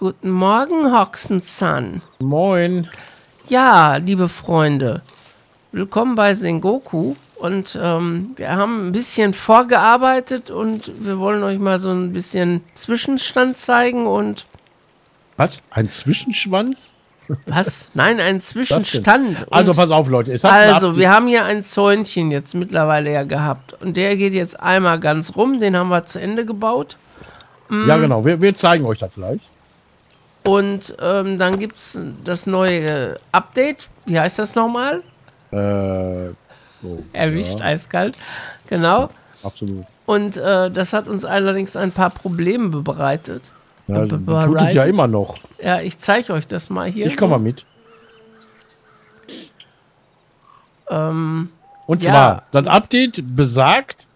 Guten Morgen, Hoxen-san. Moin. Ja, liebe Freunde, willkommen bei Sengoku. Und ähm, wir haben ein bisschen vorgearbeitet und wir wollen euch mal so ein bisschen Zwischenstand zeigen und. Was? Ein Zwischenschwanz? Was? Nein, ein Zwischenstand. Also pass auf, Leute. also, wir haben hier ein Zäunchen jetzt mittlerweile ja gehabt. Und der geht jetzt einmal ganz rum. Den haben wir zu Ende gebaut. Ja, genau. Wir, wir zeigen euch das gleich. Und ähm, dann gibt es das neue Update. Wie heißt das nochmal? Äh, oh, Erwischt, ja. eiskalt. Genau. Absolut. Und äh, das hat uns allerdings ein paar Probleme bereitet. Ja, tut es ja immer noch. Ja, ich zeige euch das mal hier. Ich komme so. mal mit. Ähm, Und zwar, ja. das Update besagt,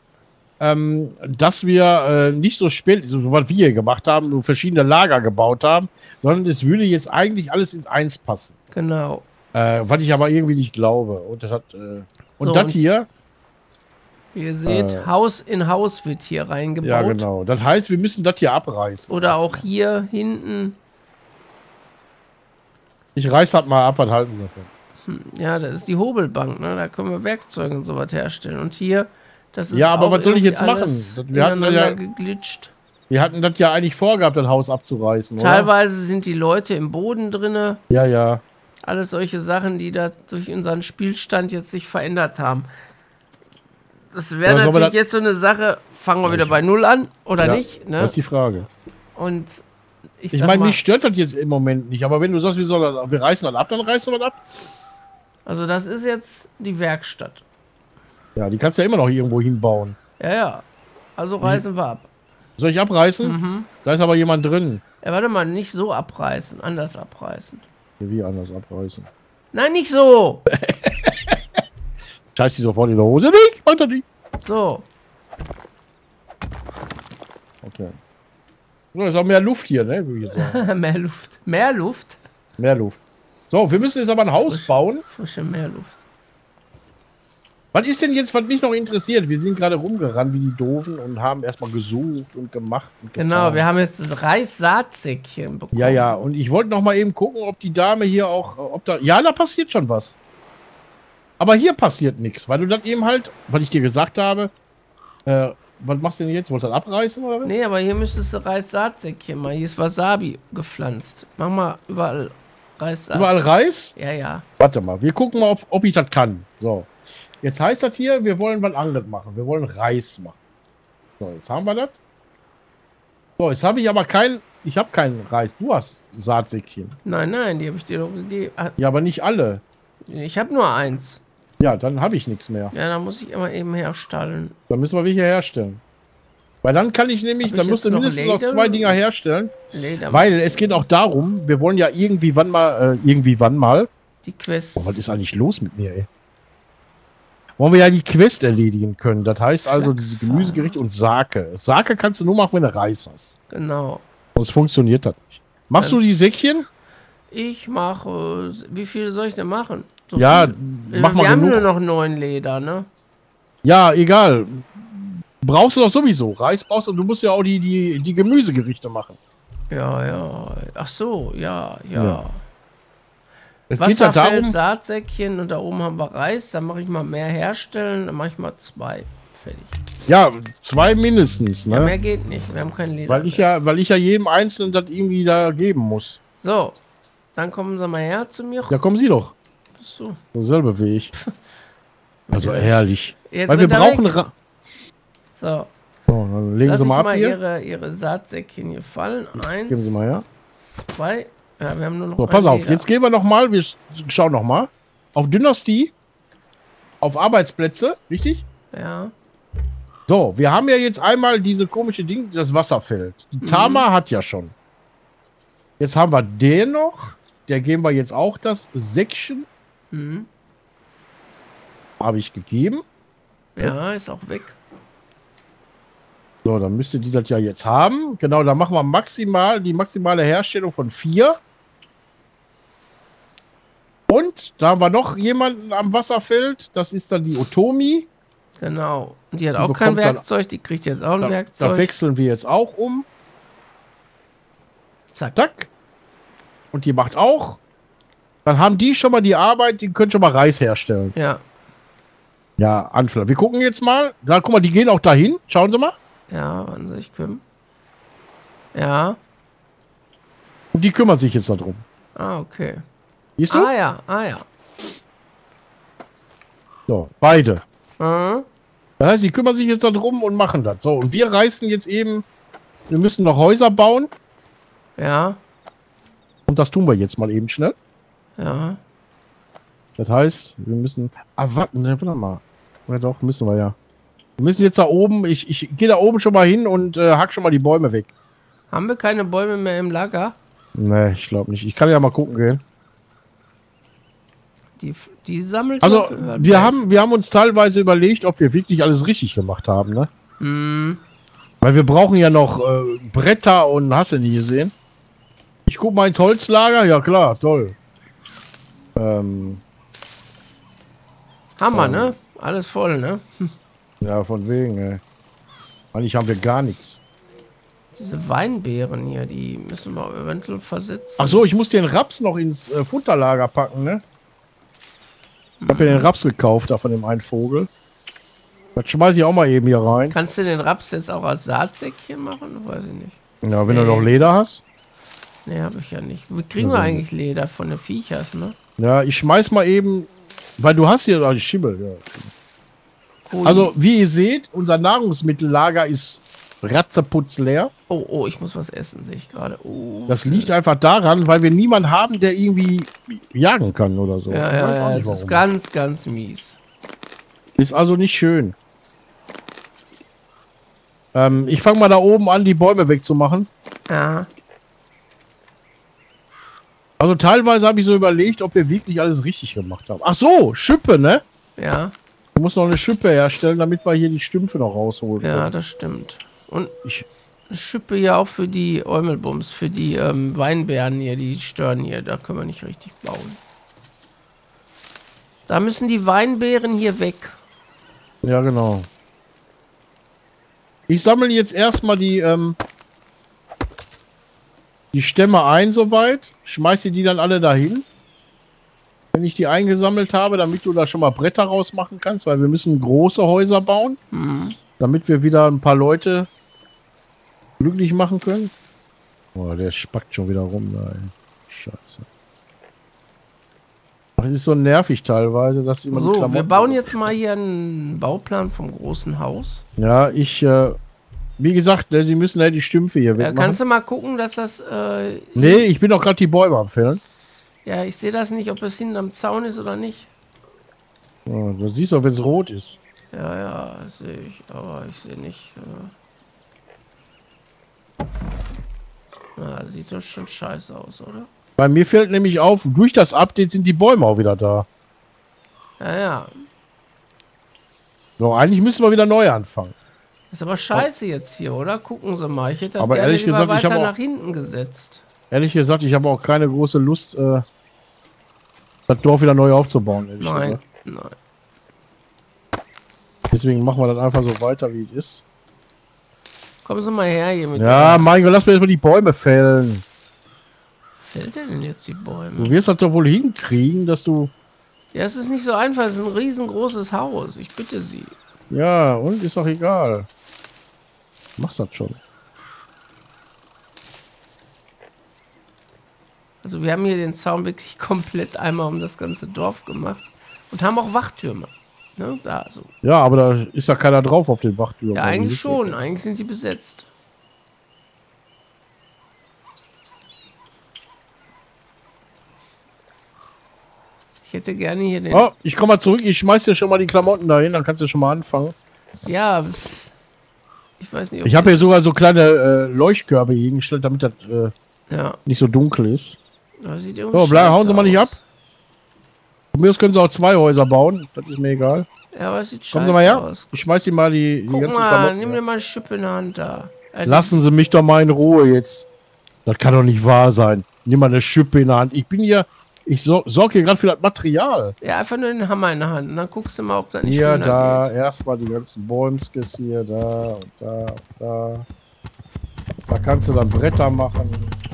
ähm, dass wir äh, nicht so spät, so was wir hier gemacht haben, nur verschiedene Lager gebaut haben, sondern es würde jetzt eigentlich alles ins Eins passen. Genau. Äh, was ich aber irgendwie nicht glaube. Und das hat. Äh, und so, das hier. Wie ihr seht, äh, Haus in Haus wird hier reingebaut. Ja, genau. Das heißt, wir müssen das hier abreißen. Oder auch hier hinten. Ich reiß das mal ab, was halten Sie davon? Hm, ja, das ist die Hobelbank, ne? Da können wir Werkzeuge und sowas herstellen. Und hier ja, aber was soll ich jetzt machen? Wir hatten, ja, geglitscht. wir hatten das ja eigentlich vorgehabt, das Haus abzureißen, Teilweise oder? sind die Leute im Boden drinne. Ja, ja. Alles solche Sachen, die da durch unseren Spielstand jetzt sich verändert haben. Das wäre natürlich das jetzt so eine Sache, fangen wir wieder bei Null an oder ja, nicht? Ne? Das ist die Frage. Und ich, ich meine, mich stört das jetzt im Moment nicht, aber wenn du sagst, wir, sollen, wir reißen das ab, dann reißen wir das ab. Also das ist jetzt die Werkstatt. Ja, die kannst du ja immer noch irgendwo hinbauen. Ja, ja. Also reißen wir ab. Soll ich abreißen? Mhm. Da ist aber jemand drin. Ja, warte mal, nicht so abreißen, anders abreißen. Wie anders abreißen? Nein, nicht so! Scheiß die sofort in der Hose. Nicht, weiter nicht. So. Okay. So, ist auch mehr Luft hier, ne? Mehr Luft. Mehr Luft? Mehr Luft. So, wir müssen jetzt aber ein Haus Frisch, bauen. Frische Meerluft. Was ist denn jetzt, was mich noch interessiert? Wir sind gerade rumgerannt wie die Doofen und haben erstmal gesucht und gemacht. Und genau, wir haben jetzt das Reissaatsäckchen bekommen. Ja, ja, und ich wollte noch mal eben gucken, ob die Dame hier auch, ob da, ja, da passiert schon was. Aber hier passiert nichts, weil du dann eben halt, was ich dir gesagt habe, äh, was machst du denn jetzt? Wolltest du das abreißen oder was? Nee, aber hier müsstest du Reissaatsäckchen mal. Hier ist Wasabi gepflanzt. Mach mal überall Reissaat. Überall Reis? Ja, ja. Warte mal, wir gucken mal, ob, ob ich das kann. So. Jetzt heißt das hier, wir wollen was anderes machen. Wir wollen Reis machen. So, jetzt haben wir das. So, jetzt habe ich aber kein, ich habe keinen Reis. Du hast Saatsäckchen. Nein, nein, die habe ich dir doch gegeben. Ah. Ja, aber nicht alle. Ich habe nur eins. Ja, dann habe ich nichts mehr. Ja, dann muss ich immer eben herstellen. Dann müssen wir welche herstellen. Weil dann kann ich nämlich, Hab dann musst du mindestens noch zwei Dinger herstellen. Leder weil es geht auch darum, wir wollen ja irgendwie wann mal, äh, irgendwie wann mal. Die Quest. Oh, was ist eigentlich los mit mir, ey? wollen wir ja die Quest erledigen können. Das heißt also diese Gemüsegerichte und Sake. Sake kannst du nur machen, wenn du Reis hast. Genau. Sonst funktioniert das nicht. Machst Dann du die Säckchen? Ich mache. Wie viele soll ich denn machen? So ja, viel. mach mal Wir genug. haben nur noch neun Leder, ne? Ja, egal. Brauchst du doch sowieso. Reis brauchst du. Du musst ja auch die, die, die Gemüsegerichte machen. Ja, ja. Ach so, ja, ja. ja. Es geht ja darum. Saatsäckchen und da oben haben wir Reis. Dann mache ich mal mehr herstellen. Dann mache ich mal zwei. Fertig. Ja, zwei mindestens. Ne? Ja, mehr geht nicht. Wir haben kein Leder. Weil ich ja, weil ich ja jedem Einzelnen das irgendwie da geben muss. So, dann kommen Sie mal her zu mir. Ja, kommen Sie doch. So. Derselbe Weg. also ehrlich. Jetzt weil wir brauchen. So. so. dann legen Sie mal ab mal hier. Ihre, Ihre Saatsäckchen hier fallen. Eins. Geben Sie mal her. Zwei. Ja, wir haben nur noch. So, pass auf, Leder. jetzt gehen wir noch mal. Wir schauen noch mal auf Dynastie, auf Arbeitsplätze, richtig? Ja. So, wir haben ja jetzt einmal diese komische Ding, das Wasserfeld. Die mhm. Tama hat ja schon. Jetzt haben wir den noch. Der geben wir jetzt auch das Section. Mhm. Habe ich gegeben. Ja, ist auch weg. So, dann müsste die das ja jetzt haben. Genau, da machen wir maximal die maximale Herstellung von vier. Und da haben wir noch jemanden am Wasserfeld. Das ist dann die Otomi. Genau. Und die hat die auch kein Werkzeug. Die kriegt jetzt auch ein da, Werkzeug. Da wechseln wir jetzt auch um. Zack. Zack. und die macht auch. Dann haben die schon mal die Arbeit, die können schon mal Reis herstellen. Ja. Ja, Anfänger. Wir gucken jetzt mal. Da, guck mal, die gehen auch dahin. Schauen Sie mal. Ja, wann soll ich kümmern? Ja. Und die kümmern sich jetzt darum. Ah, okay. Siehst du? Ah ja, ah ja. So, beide. Mhm. Das heißt, die kümmern sich jetzt darum und machen das. So, und wir reißen jetzt eben. Wir müssen noch Häuser bauen. Ja, Und das tun wir jetzt mal eben schnell. ja. Das heißt, wir müssen. Ah, warte, ne, warte mal. Ja, doch, müssen wir ja. Wir müssen jetzt da oben. Ich, ich gehe da oben schon mal hin und äh, hack schon mal die Bäume weg. Haben wir keine Bäume mehr im Lager? Ne, ich glaube nicht. Ich kann ja mal gucken gehen. Die, die sammelt Also, wir haben, wir haben uns teilweise überlegt, ob wir wirklich alles richtig gemacht haben, ne? Hm, Weil wir brauchen ja noch äh, Bretter und hast du nie gesehen. Ich guck mal ins Holzlager. Ja, klar, toll. Ähm, Hammer, Ähm. ne? Alles voll, ne? ja, von wegen, ey. Eigentlich haben wir gar nichts. Diese Weinbeeren hier, die müssen wir eventuell versetzen. Ach so, ich muss den Raps noch ins äh, Futterlager packen, ne? Ich habe ja den Raps gekauft, da von dem einen Vogel. Das schmeiß ich auch mal eben hier rein. Kannst du den Raps jetzt auch als Saatsäckchen machen? Weiß ich nicht. Ja, wenn du Nee. noch Leder hast. Ne, habe ich ja nicht. Wie kriegen Also- wir eigentlich Leder von den Viechers, ne? Ja, ich schmeiß mal eben, weil du hast hier doch die Schimmel. Ja. Ui. Also, wie ihr seht, unser Nahrungsmittellager ist ratzeputz leer. Oh, oh, ich muss was essen, sehe ich gerade. Oh, Das liegt einfach daran, weil wir niemanden haben, der irgendwie jagen kann oder so. Ja, ja, ja, es ist ganz, ganz mies. Ist also nicht schön. Ähm, ich fange mal da oben an, die Bäume wegzumachen. Ja, Also teilweise habe ich so überlegt, ob wir wirklich alles richtig gemacht haben. Ach so, Schippe, ne? ja, Du musst noch eine Schippe herstellen, damit wir hier die Stümpfe noch rausholen. ja, können. das stimmt. Und Ich, Schippe ja auch für die Eumelbums, für die ähm, Weinbeeren hier, die stören hier. Da können wir nicht richtig bauen. Da müssen die Weinbeeren hier weg. ja, genau. Ich sammle jetzt erstmal die, ähm, die Stämme ein soweit. Schmeiße die dann alle dahin. Wenn ich die eingesammelt habe, damit du da schon mal Bretter rausmachen kannst, weil wir müssen große Häuser bauen, Hm. damit wir wieder ein paar Leute glücklich machen können. Boah, der spackt schon wieder rum. da, ey. Scheiße. Ach, es ist so nervig teilweise, dass immer So, wir Klamotten- bauen jetzt mal hier einen Bauplan vom großen Haus. Ja, ich, äh, wie gesagt, ne, sie müssen ja die Stümpfe hier Ja, wegmachen. kannst du mal gucken, dass das. Äh, nee, ich bin doch gerade die Bäume am Fällen. Ja, ich sehe das nicht, ob es hinten am Zaun ist oder nicht. Ja, du siehst doch, wenn es rot ist. Ja, ja, sehe ich, aber ich sehe nicht. Äh Na, sieht doch schon scheiße aus, oder? Bei mir fällt nämlich auf, durch das Update sind die Bäume auch wieder da. Ja, ja. So, eigentlich müssen wir wieder neu anfangen. Ist aber scheiße jetzt hier, oder? Gucken Sie mal. Ich hätte das Aber gerne ehrlich gesagt, ich weiter auch- nach hinten gesetzt. Ehrlich gesagt, ich habe auch keine große Lust, äh, das Dorf wieder neu aufzubauen. Nein, nein. Deswegen machen wir das einfach so weiter, wie es ist. Kommen Sie mal her hier mit. Ja, mein Gott, lass mir erstmal die Bäume fällen. Fällt denn jetzt die Du Bäume? wirst das doch wohl hinkriegen, dass du. Ja, es ist nicht so einfach. Es ist ein riesengroßes Haus. Ich bitte Sie. Ja, und ist doch egal. Du machst das schon. Also wir haben hier den Zaun wirklich komplett einmal um das ganze Dorf gemacht. Und haben auch Wachtürme. Ne? Da, so. Ja, aber da ist ja keiner drauf auf den Wachtürmen. Ja, Also eigentlich schon. wirklich. Eigentlich sind sie besetzt. Ich hätte gerne hier den. Oh, ich komme mal zurück. Ich schmeiß dir schon mal die Klamotten dahin, dann kannst du schon mal anfangen. Ja. Ich weiß nicht, ob Ich habe hier sogar so kleine äh, Leuchtkörbe hingestellt, damit das äh, Ja, nicht so dunkel ist. So, bleib, hauen Sie mal nicht ab. Von mir aus können sie auch zwei Häuser bauen. Das ist mir egal. Ja, aber es sieht scheiße Kommen Sie mal her. aus. Ich schmeiß Ihnen mal die, die Guck ganzen mal, Klamotten. nimm dir mal eine Schippe in der Hand da. Äh, Lassen Sie mich doch mal in Ruhe jetzt. Das kann doch nicht wahr sein. Nimm mal eine Schippe in der Hand. Ich bin hier. Ich so, sorge hier gerade für das Material. Ja, einfach nur den Hammer in der Hand. Und dann guckst du mal, ob das nicht Hier, da. geht. Erstmal die ganzen Bäumskes hier, da und da und da. Da kannst du dann Bretter machen.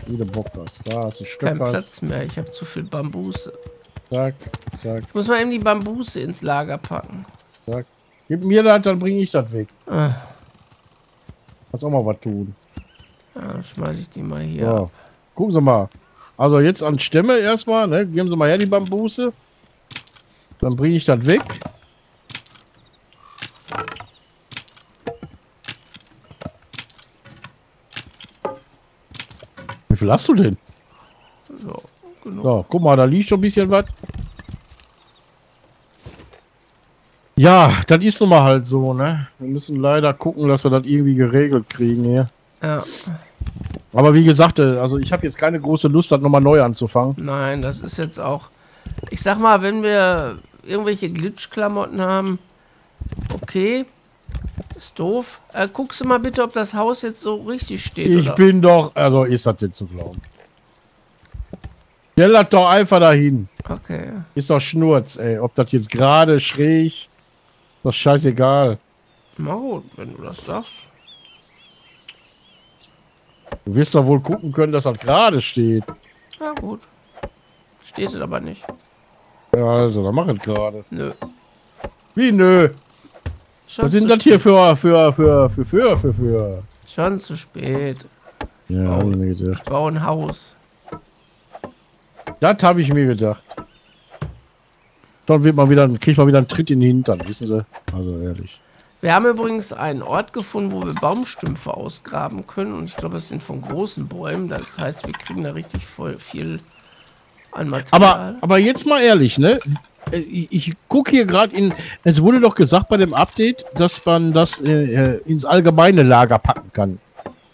Wie du Bock hast. Da hast du Kein Stöckers. Platz mehr. Ich habe zu viel Bambuse. Zack, zack, Ich muss mal eben die Bambuse ins Lager packen. zack. Gib mir das, dann bringe ich das weg. Ah, Kannst auch mal was tun. dann schmeiß ich die mal hier. Ja. ab. Gucken Sie mal. Also jetzt an Stämme erstmal, ne? Geben Sie mal her die Bambuse. Dann bringe ich das weg. Viel hast du denn? So, genug. So, guck mal, da liegt schon ein bisschen was. Ja, das ist nun mal halt so, ne? Wir müssen leider gucken, dass wir das irgendwie geregelt kriegen hier. Ja, Aber wie gesagt, äh, also ich habe jetzt keine große Lust, das nochmal neu anzufangen. nein, das ist jetzt auch. Ich sag mal, wenn wir irgendwelche Glitch-Klamotten haben, okay. Ist doof. Äh, guckst du mal bitte, ob das Haus jetzt so richtig steht. Ich oder? bin doch, also ist das jetzt zu glauben. Stell das doch einfach dahin. Okay. Ist doch Schnurz, ey. Ob das jetzt gerade, schräg, ist doch scheißegal. Na gut, wenn du das sagst. Du wirst doch wohl gucken können, dass das gerade steht. Ja gut. Steht es aber nicht. Ja, also, dann mach es gerade. Nö. Wie, nö. Schon Was sind das hier für, für, für, für, für, für, für? Schon zu spät. Ja, hab ich mir gedacht. Ich baue ein Haus. Das habe ich mir gedacht. Dann wird man wieder, kriegt man wieder einen Tritt in den Hintern, wissen Sie? Also ehrlich. Wir haben übrigens einen Ort gefunden, wo wir Baumstümpfe ausgraben können. Und ich glaube, es sind von großen Bäumen. Das heißt, wir kriegen da richtig voll viel an Material. Aber, aber jetzt mal ehrlich, ne? Ich, ich gucke hier gerade in. Es wurde doch gesagt bei dem Update, dass man das äh, äh, ins allgemeine Lager packen kann.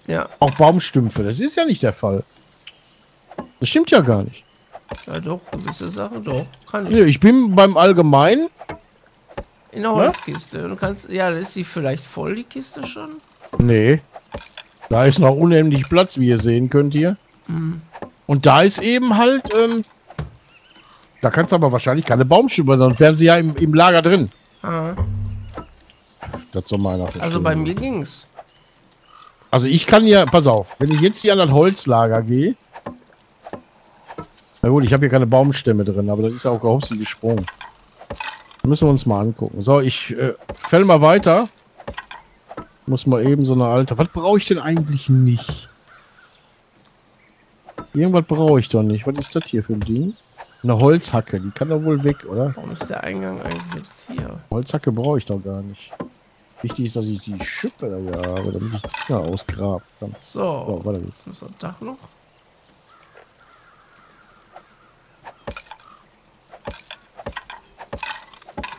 ja, Auch Baumstümpfe. Das ist ja nicht der Fall. Das stimmt ja gar nicht. ja, doch, gewisse Sachen, doch. Kann ich. Nee, ich bin beim Allgemeinen. In der Holzkiste. Du kannst, ja, ist sie vielleicht voll, die Kiste schon? Nee. Da ist noch unendlich Platz, wie ihr sehen könnt hier. Und da ist eben halt. Ähm, da kannst du aber wahrscheinlich keine Baumstümpfe, sonst wären sie ja im, im Lager drin. Ah, Das soll meiner also bei mir ging's. Also ich kann ja, pass auf, wenn ich jetzt hier an das Holzlager gehe. Na gut, ich habe hier keine Baumstämme drin, aber das ist ja auch gehopst gesprungen. Müssen wir uns mal angucken. So, ich äh, fäll mal weiter. Muss mal eben so eine alte. Was brauche ich denn eigentlich nicht? Irgendwas brauche ich doch nicht. Was ist das hier für ein Ding? Eine Holzhacke, die kann doch wohl weg, oder? Warum ist der Eingang eigentlich jetzt hier? Holzhacke brauche ich doch gar nicht. Wichtig ist, dass ich die Schippe da hier habe, damit ich die Dinger ausgraben kann. So, So, weiter geht's. jetzt muss das Dach noch.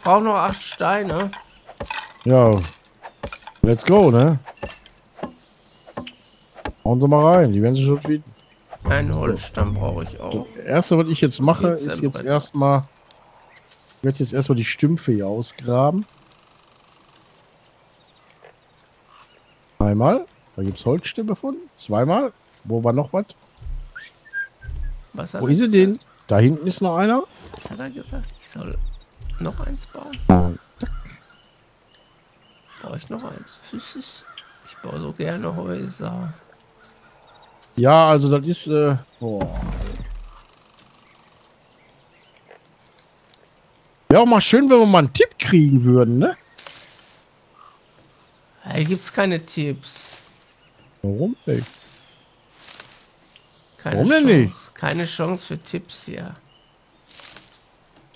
Braucht noch acht Steine. Ja. Let's go, ne? Hauen Sie mal rein, die werden sich schon finden. Einen Holzstamm brauche ich auch. Das erste, was ich jetzt mache, Geht's ist jetzt erstmal. Ich werde jetzt erstmal die Stümpfe hier ausgraben. Einmal. Da gibt es Holzstämme von. Zweimal. Wo war noch was? Was hat, Wo er, ist sie denn? Da hinten ist noch einer. was hat er gesagt? Ich soll noch eins bauen. Brauche ich noch eins? Ich baue so gerne Häuser. Ja, also das ist. Äh, oh. Wäre auch mal schön, wenn wir mal einen Tipp kriegen würden, ne? Hier gibt's keine Tipps. Warum nicht? Keine Warum denn Chance. nicht? Keine Chance für Tipps hier.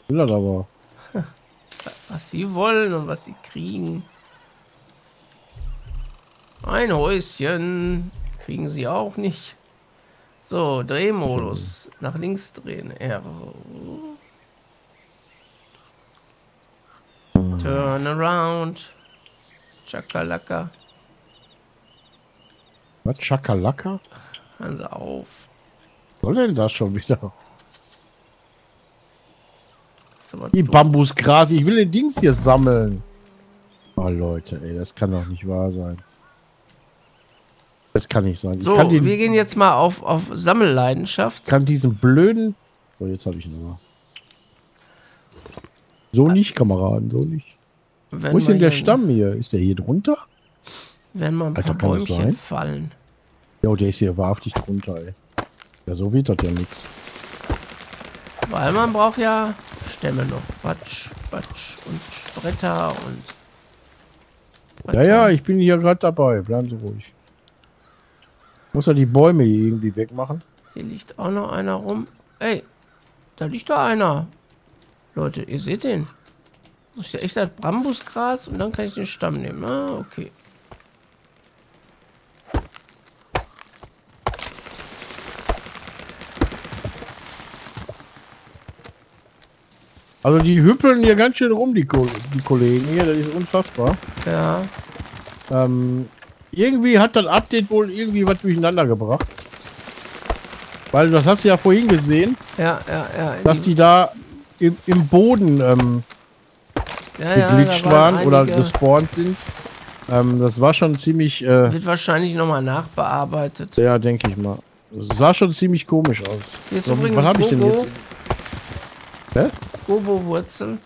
Will das aber. Was sie wollen und was sie kriegen. Ein Häuschen kriegen sie auch nicht. So, Drehmodus. Nach links drehen. R. Turn around. Chakalaka. Was? Chakalaka? Hören sie auf. Was soll denn das schon wieder? Die. Bambusgras. Ich will den Dings hier sammeln. Oh Leute, ey, das kann doch nicht wahr sein. Das kann nicht sein. so, den, wir gehen jetzt mal auf, auf Sammelleidenschaft. kann diesen blöden. So, jetzt habe ich ihn aber. So nicht, Kameraden, so nicht. Wo ist denn der Stamm hier? Ist der hier drunter? Wenn mal ein Alter, paar kann Bäumchen fallen. Ja, der ist hier wahrhaftig drunter, ey. Ja, so wird das ja nichts. Weil man braucht ja Stämme noch. Quatsch, Quatsch und Bretter und. Ja, ja, ich bin hier gerade dabei. Bleiben Sie ruhig. Muss ja die Bäume hier irgendwie wegmachen. Hier liegt auch noch einer rum. Ey, da liegt doch einer. Leute, ihr seht den. Muss ich echt das Bambusgras und dann kann ich den Stamm nehmen. Ah, okay. Also die hüppeln hier ganz schön rum, die, Ko die Kollegen hier. Das ist unfassbar. Ja. Ähm, irgendwie hat das Update wohl irgendwie was durcheinander gebracht. Weil das hast du ja vorhin gesehen, Ja, ja, ja. dass die da im, im Boden ähm, ja, ja, geglitscht da waren oder einige- gespawnt sind. Ähm, das war schon ziemlich, äh, Wird wahrscheinlich nochmal nachbearbeitet. ja, denke ich mal. Das sah schon ziemlich komisch aus. Hier ist So, übrigens was habe ich denn jetzt? Hä? Gobo-Wurzel.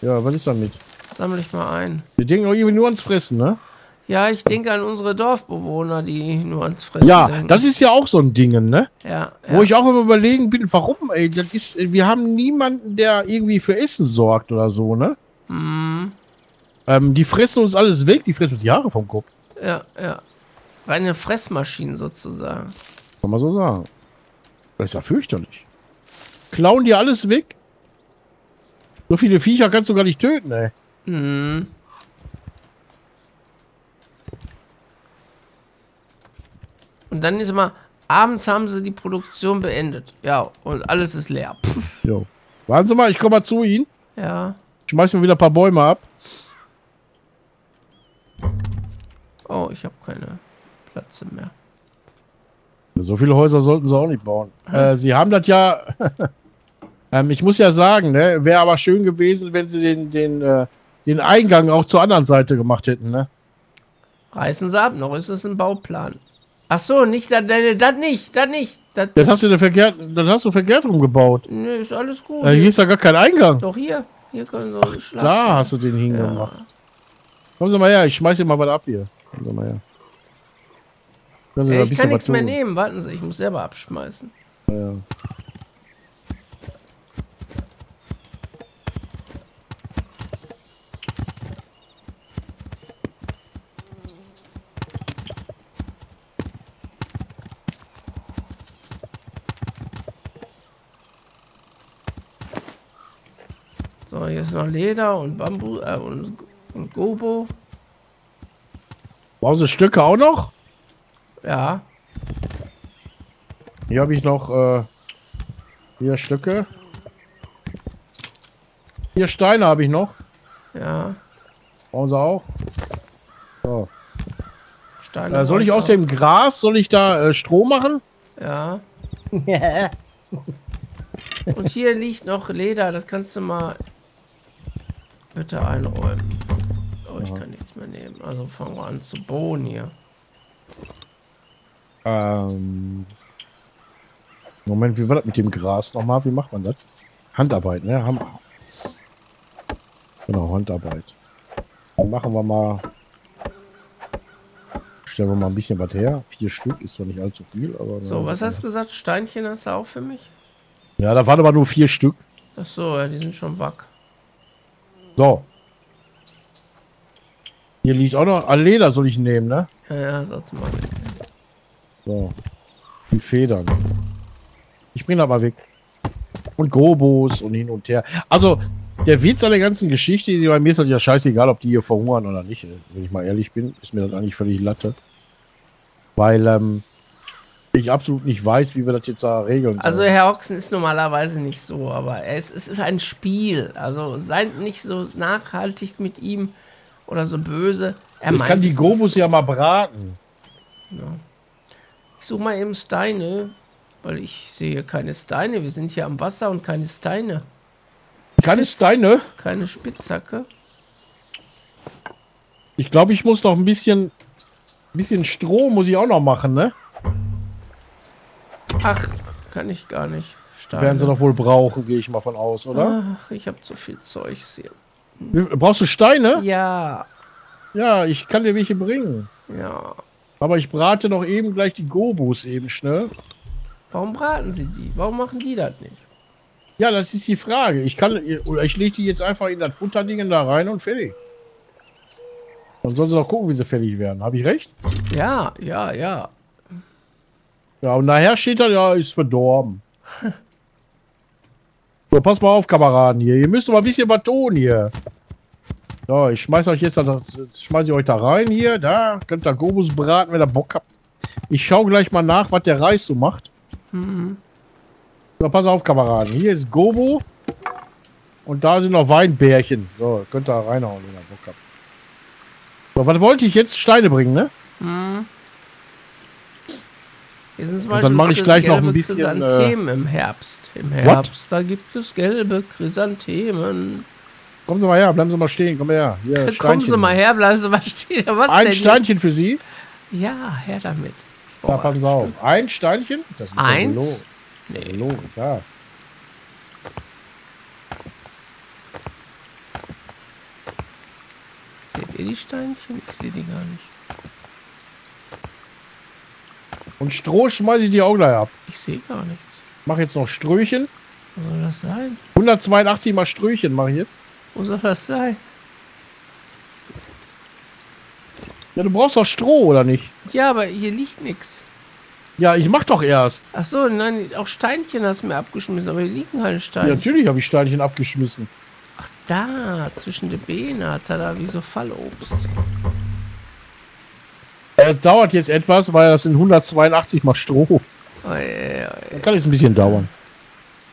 Ja, was ist damit? Sammle ich mal ein. Wir denken auch irgendwie nur ans Fressen, ne? Ja, ich denke an unsere Dorfbewohner, die nur ans Fressen Ja, denken. das ist ja auch so ein Ding, ne? ja, Wo ja. ich auch immer überlegen bin, warum, ey, das ist, wir haben niemanden, der irgendwie für Essen sorgt oder so, ne? Hm, Ähm, die fressen uns alles weg, die fressen uns die Haare vom Kopf. ja, ja. Reine Fressmaschinen sozusagen. Kann man so sagen. Das ist ja fürchterlich. Klauen dir alles weg. So viele Viecher kannst du gar nicht töten, ey. Hm. Und dann ist immer, abends haben sie die Produktion beendet. Ja, und alles ist leer. Jo. Warten Sie mal, ich komme mal zu Ihnen. ja. Schmeiß mir wieder ein paar Bäume ab. Oh, ich habe keine Plätze mehr. So viele Häuser sollten sie auch nicht bauen. Äh, sie haben das ja. ähm, ich muss ja sagen, ne, wäre aber schön gewesen, wenn sie den, den, äh, den Eingang auch zur anderen Seite gemacht hätten, ne? Reißen sie ab, noch ist es ein Bauplan. Ach so, nicht, das, das nicht, das nicht. Das, Das hast du da verkehrt, das hast du verkehrt rumgebaut. nee, ist alles gut. Äh, hier ist ja gar kein Eingang. Doch hier, hier können sie schlafen. Da hast du den hingemacht. ja. Kommen Sie mal her, ich schmeiß dir mal was ab hier. Kommen Sie mal her. Können Sie Ja, ich kann nichts mehr nehmen, warten Sie, ich muss selber abschmeißen. Ja, So, hier ist noch Leder und Bambu äh, und, und Gobo. Brauchen Sie Stücke auch noch? Ja, Hier habe ich noch äh, vier Stücke. Vier Steine habe ich noch. ja. Brauchen Sie auch? So. Steine. Äh, soll ich aus dem Gras, soll ich da äh, Stroh machen? Ja. Und hier liegt noch Leder, das kannst du mal bitte einräumen. Oh, ich kann nichts mehr nehmen. Also fangen wir an zu bohren hier. Ähm, Moment, wie war das mit dem Gras nochmal? Wie macht man das? Handarbeit, ne? Ham genau, Handarbeit. Dann machen wir mal. Stellen wir mal ein bisschen was her. Vier Stück ist zwar nicht allzu viel, aber. So, was hast du gesagt? Steinchen hast du auch für mich? Ja, da waren aber nur vier Stück. Ach so, ja, die sind schon wack. So. Hier liegt auch noch. Ah, Leder soll ich nehmen, ne? Ja, ja, sag's mal. So. Die Federn. Ich bring das mal weg. Und Gobos und hin und her. Also, der Witz an der ganzen Geschichte, die bei mir ist halt ja scheißegal, ob die hier verhungern oder nicht. Wenn ich mal ehrlich bin, ist mir das eigentlich völlig Latte. Weil, ähm, ich absolut nicht weiß, wie wir das jetzt da regeln Also sollen. Herr Hoxen ist normalerweise nicht so, aber es, es ist ein Spiel. Also seid nicht so nachhaltig mit ihm oder so böse. Er ich meint kann die nicht ja mal braten. Ja. Ich suche mal eben Steine, weil ich sehe keine Steine. Wir sind hier am Wasser und keine Steine. Kann es deine? Keine Spitzhacke. Ich glaube, ich muss noch ein bisschen, bisschen Stroh muss ich auch noch machen, ne? Ach, kann ich gar nicht. Steine. Werden sie doch wohl brauchen, gehe ich mal von aus, oder? Ach, ich habe so viel Zeugs hier. Brauchst du Steine? Ja, Ja, ich kann dir welche bringen. ja. Aber ich brate noch eben gleich die Gobus eben schnell. Warum braten sie die? Warum machen die das nicht? Ja, das ist die Frage. Ich kann, oder ich lege die jetzt einfach in das Futterding da rein und fertig. Dann sollen sie doch gucken, wie sie fertig werden. Habe ich recht? Ja, ja, ja. Ja, und nachher steht da, ja, ist verdorben. So, pass mal auf, Kameraden hier. Ihr müsst mal ein bisschen was tun hier. So, ich schmeiß euch jetzt, da, schmeiß ich euch da rein hier. Da könnt ihr Gobus braten, wenn ihr Bock habt. Ich schau gleich mal nach, was der Reis so macht. Mhm. So, pass auf, Kameraden. Hier ist Gobo. Und da sind noch Weinbärchen. So, könnt ihr reinhauen, wenn ihr Bock habt. So, was wollte ich jetzt? Steine bringen, ne? Mhm. Hier sind zum Und dann mache ich gleich noch ein bisschen, äh, Chrysanthemen im Herbst. Im Herbst, da gibt es gelbe Chrysanthemen. Kommen Sie mal her, bleiben Sie mal stehen. Komm her. Hier, Kommen Sie mal her, bleiben Sie mal stehen. Was Ein Steinchen jetzt? für Sie. Ja, her damit. Da Boah, passen Sie auf. Ein Steinchen? Das ist Eins? ja gelogen. Ja gelogen, ja. Seht ihr die Steinchen? Ich sehe die gar nicht. Und Stroh schmeiße ich die auch gleich ab. Ich sehe gar nichts. Mach jetzt noch Ströchen. Wo soll das sein? 182 mal Ströchen mache ich jetzt. Wo soll das sein? Ja, du brauchst doch Stroh, oder nicht? Ja, aber hier liegt nichts. Ja, ich mach doch erst. Ach so, nein, auch Steinchen hast du mir abgeschmissen, aber hier liegen keine Ja, Steinchen. natürlich habe ich Steinchen abgeschmissen. Ach, da, zwischen den Beinen hat er da wie so Fallobst. Ja, Es dauert jetzt etwas, weil das sind 182 mal Stroh. Oi, oi. Dann kann es ein bisschen dauern.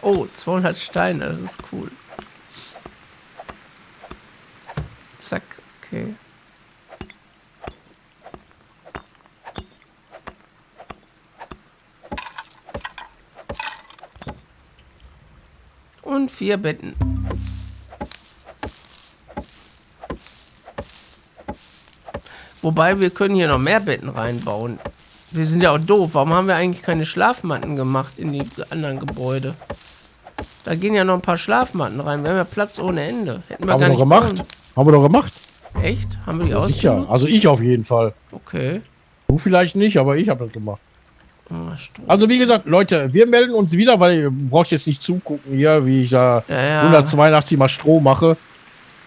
Oh, 200 Steine, das ist cool. Zack, okay. Und vier Betten. Wobei wir können hier noch mehr Betten reinbauen. Wir sind ja auch doof. Warum haben wir eigentlich keine Schlafmatten gemacht in die anderen Gebäude? Da gehen ja noch ein paar Schlafmatten rein. Wir haben ja Platz ohne Ende. Hätten wir Haben gar wir doch nicht gemacht. bauen. Haben wir doch gemacht. Echt? Haben wir die Ja, sicher. ausgenutzt? Also ich auf jeden Fall. Okay. Du vielleicht nicht, aber ich habe das gemacht. Ah. Also wie gesagt, Leute, wir melden uns wieder, weil ihr braucht jetzt nicht zugucken hier, wie ich da ja, ja. 182 mal Stroh mache.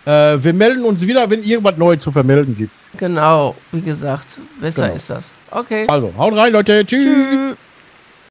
Äh, wir melden uns wieder, wenn irgendwas Neues zu vermelden gibt. Genau, wie gesagt. Besser Genau. ist das. Okay. Also, haut rein, Leute. Tschüss. Tschüss.